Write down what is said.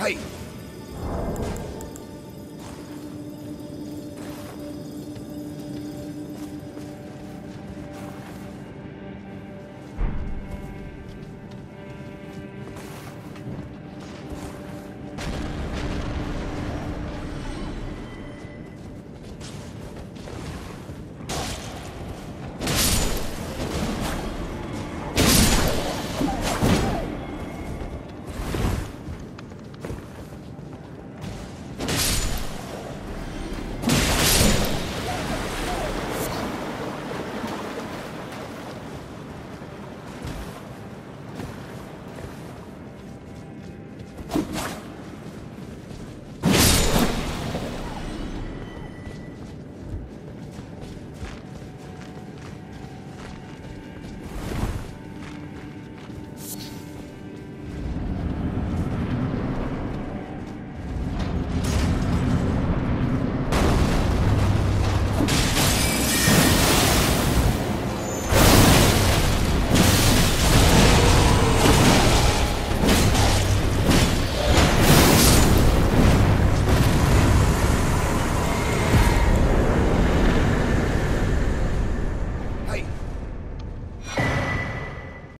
はい。